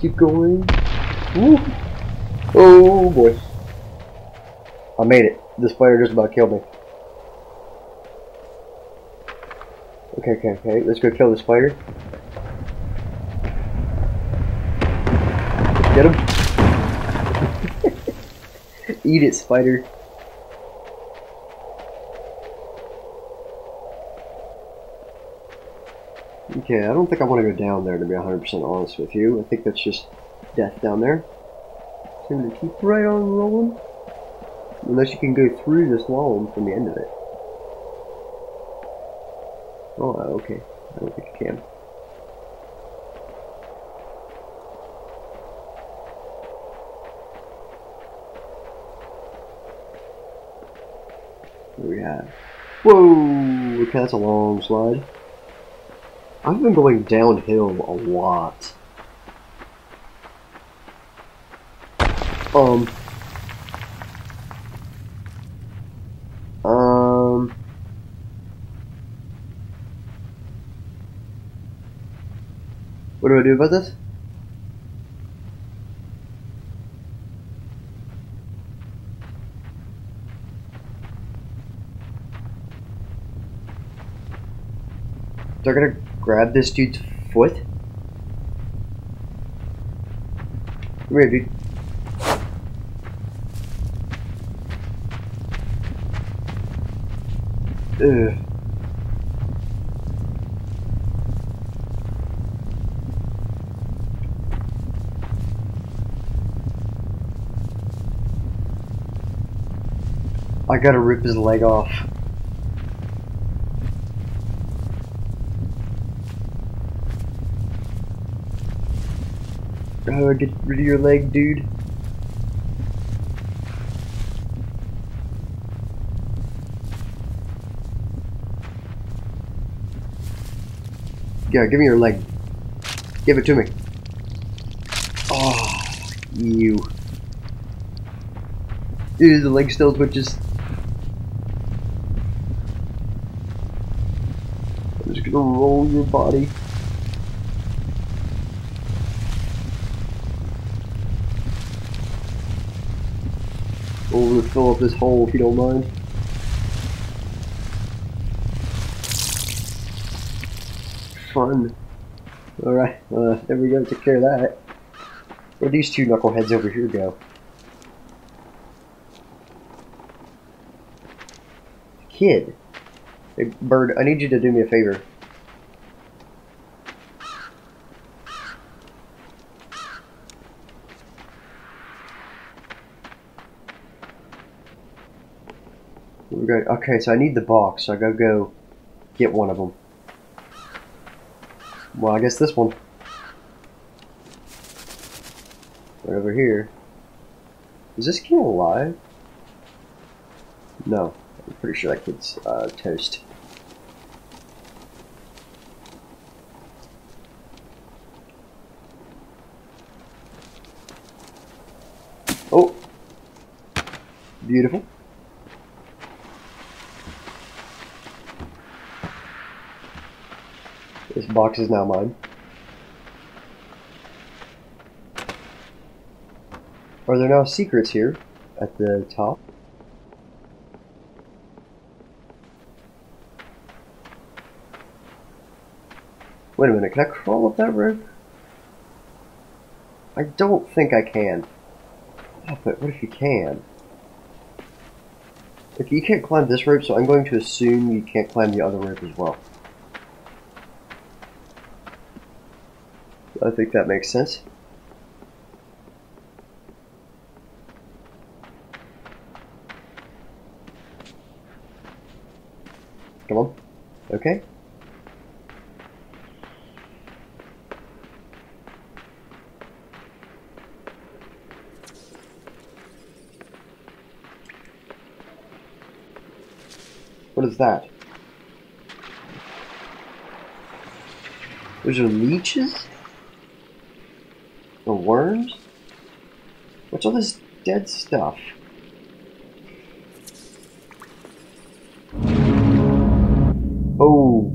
keep going. Oh boy. I made it. This spider just about killed me. Okay, okay, okay. Let's go kill the spider. Get him. Eat it, spider. Okay, I don't think I want to go down there to be 100% honest with you. I think that's just death down there. So I'm going to keep right on rolling. Unless you can go through this wall from the end of it. Oh, okay. I don't think you can. What do we have? Whoa! Okay, that's a long slide. I've been going downhill a lot. Um. Um. What do I do about this? They're gonna grab this dude's foot? Come here, dude. Ugh. I gotta rip his leg off. Oh, get rid of your leg, dude. Yeah, give me your leg. Give it to me. Oh, you. Dude, the leg still twitches. I'm just gonna roll your body. Over to fill up this hole if you don't mind. Fun. Alright, uh, there we go, took care of that. Where'd these two knuckleheads over here go? Kid. Hey, Bird, I need you to do me a favor. Okay, so I need the box, so I gotta go get one of them. Well, I guess this one. Right over here. Is this kid alive? No. I'm pretty sure that kid's uh, toast. Oh! Beautiful. This box is now mine. Are there now secrets here at the top? Wait a minute, can I crawl up that rope? I don't think I can. Oh, but what if you can? Okay, you can't climb this rope, so I'm going to assume you can't climb the other rope as well. I think that makes sense. Come on. Okay. What is that? Those are leeches? The worms? What's all this dead stuff? Oh.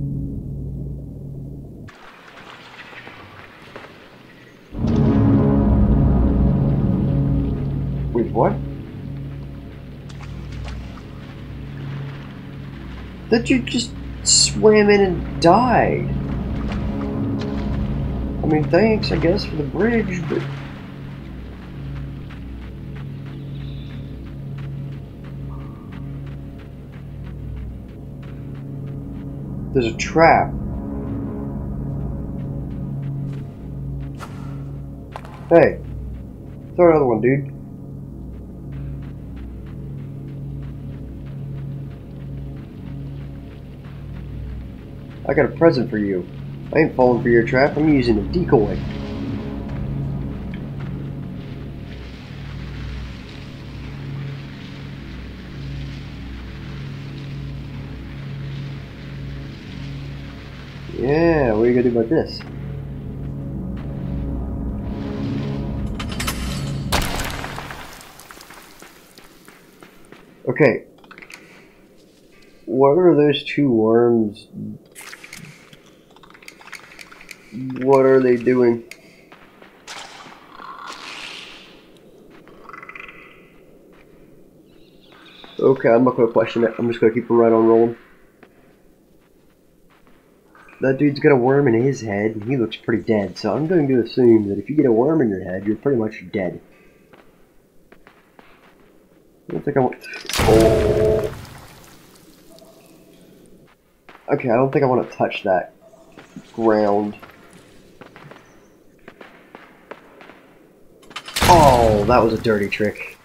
Wait, what? That you just swam in and died. I mean, thanks, I guess, for the bridge, but... There's a trap. Hey, throw another one, dude. I got a present for you. I ain't falling for your trap, I'm using a decoy. Yeah, what are you gonna do about this? Okay. What are those two worms? What are they doing? Okay, I'm not gonna question it. I'm just gonna keep it right on rolling. That dude's got a worm in his head, and he looks pretty dead, so I'm going to assume that if you get a worm in your head, you're pretty much dead. I don't think I want... Okay, I don't think I want to touch that ground. That was a dirty trick.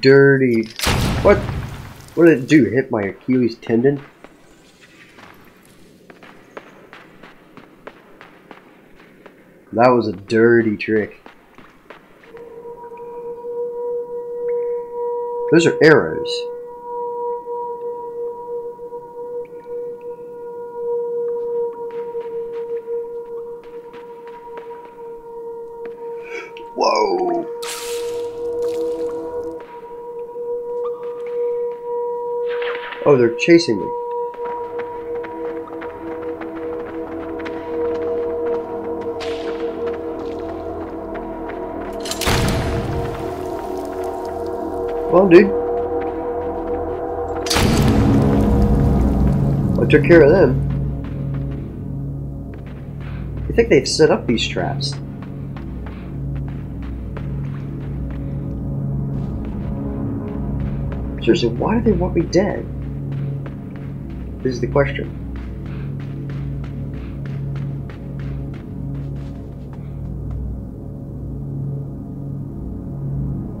Dirty. What? What did it do? Hit my Achilles tendon? That was a dirty trick. Those are arrows. Oh, they're chasing me. Well, dude. I took care of them. You think they've set up these traps? Seriously, why do they want me dead? This is the question.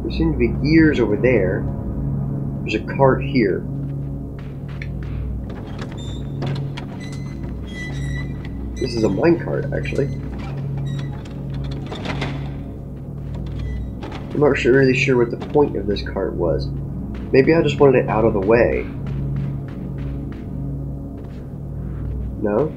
There seem to be gears over there. There's a cart here. This is a minecart, actually. I'm not sure, really sure what the point of this cart was. Maybe I just wanted it out of the way. No?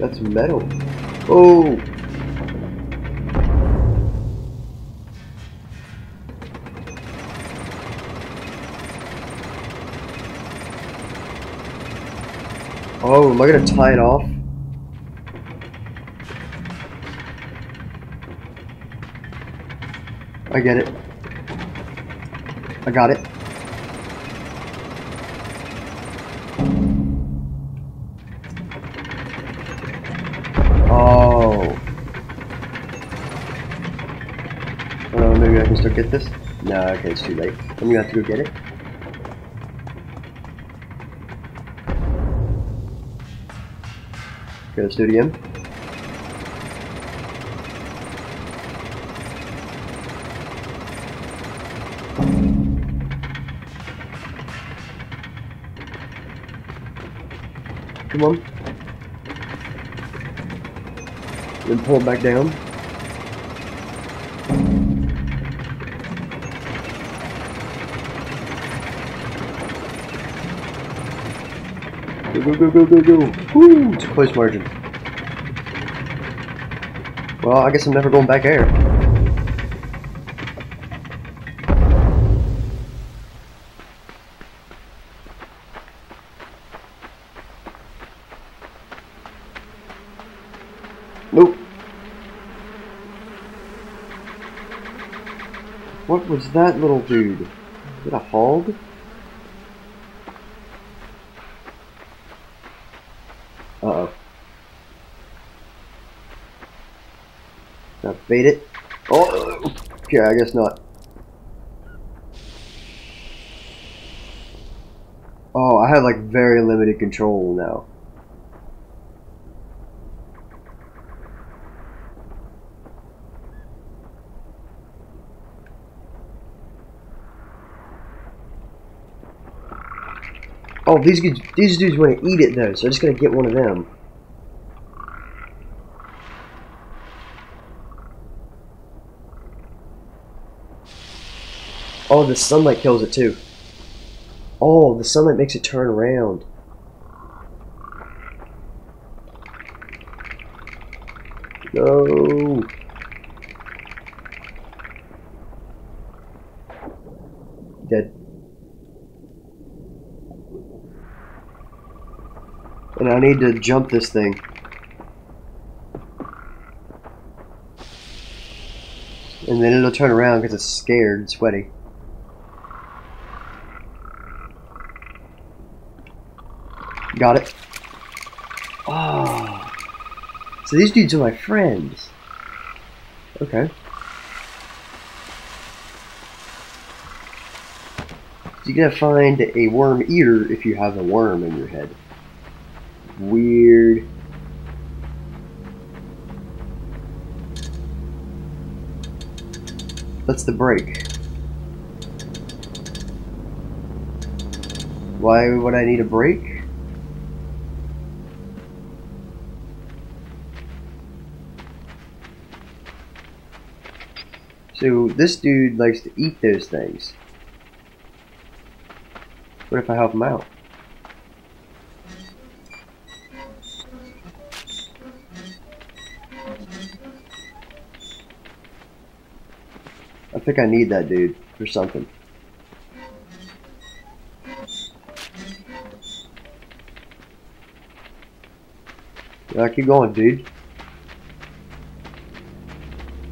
That's metal. Oh! Oh, am I gonna tie it off? I get it. I got it. Oh. Oh, maybe I can still get this? No, okay, it's too late. I'm gonna have to go get it. Okay, let's do Come on. Then pull it back down. Go, go, go, go, go, go. Woo! It's a close margin. Well, I guess I'm never going back there. What was that little dude? Is it a hog? Uh-oh. Now bait it. Oh, okay, I guess not. Oh, I have like very limited control now. Oh, these dudes, these dudes want to eat it though, so I'm just gonna get one of them. Oh, the sunlight kills it too. Oh, the sunlight makes it turn around. No. Dead. And I need to jump this thing. And then it'll turn around because it's scared and sweaty. Got it. Oh. So these dudes are my friends. Okay. So you gotta find a worm eater if you have a worm in your head weird. That's the break. Why would I need a break? So this dude likes to eat those things. What if I help him out? I think I need that dude for something. Yeah, keep going, dude.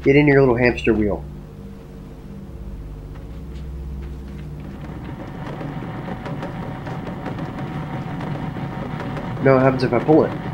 Get in your little hamster wheel. No, what happens if I pull it?